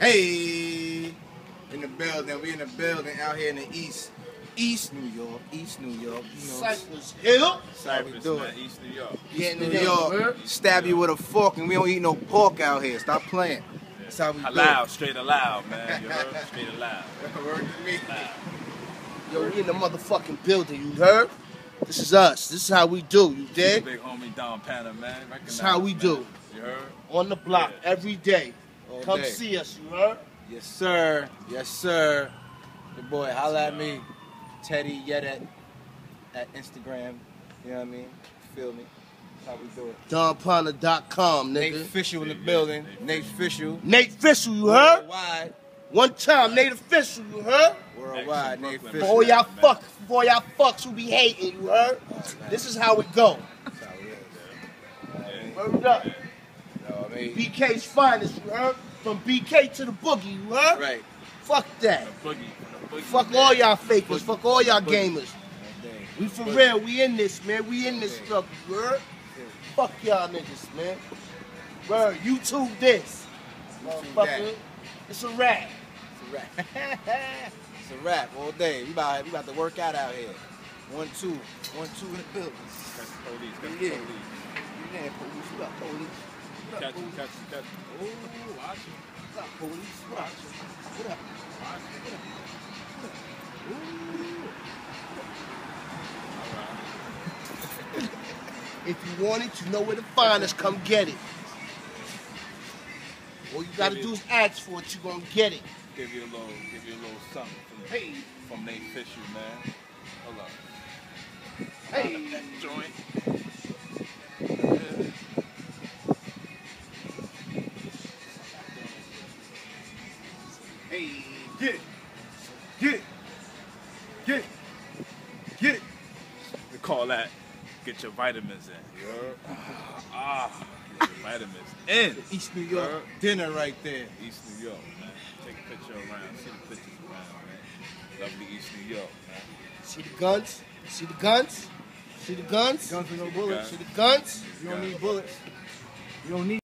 Hey, in the building. We in the building out here in the east, East New York, East New York. You know, Cypress Hill. that's how we Cypress, do man, it. East New York. East Getting New it in, York, word? stab you with a fork, and we don't eat no pork out here. Stop playing. That's how we do Halal, straight allowed, man. You heard? Straight allowed. it. Word to me. Yo, we in the motherfucking building, you heard? This is us. This is how we do, you dig? Big homie Don Panna, man. That's how we Recognize, do. You heard? On the block Yeah. every day. All Come day. see us, you heard? Yes, sir. Yes, sir. The boy, holla at me. Teddy, yet at, at Instagram. You know what I mean? Feel me? That's how we do it. DonPartner.com, Nate nigga. Official in the building. Nate Nate Official. Nate Official, you heard? Worldwide. One time, Nate Official, you heard? Worldwide. Nate Brooklyn, For Official. all y'all fuck, for all y'all fucks who be hating, you heard? This is how it go. That's how it is. Yeah. Word up. You know what I mean? BK's finest, you heard? From BK to the boogie, you heard? Right. Fuck that. The boogie. The boogie. Fuck all y'all fakers. Fuck all y'all gamers. Dang. We for real. We in this, man. We in this struggle, you heard? Fuck y'all niggas, man. Word, YouTube this. Motherfucker. It's a rap. It's a wrap. it's a wrap all day. We about, we about to work out out here. One, two. One, two in the building. Catch the police. Catch the Yeah. police. You there, police? What up, police? What Catch him, catch him, catch him. Ooh, watch him. What up, police? What up? What up? Watch him. If you want it, you know where to find us. Come get it. All you gotta do is ask for it. You gonna get it. Give you a little, give you a little something from, Hey, from Nate Fisher, man. Hey, get it. Get it. Get it. Get it. We call that get your vitamins in. You heard? Ah, get your vitamins in. East New York dinner right there. East New York, man. Take a picture around. See the pictures around, man. Lovely East New York, man. See the guns? See the guns? See the guns? Guns with no bullets. See the guns? You don't need bullets. You don't need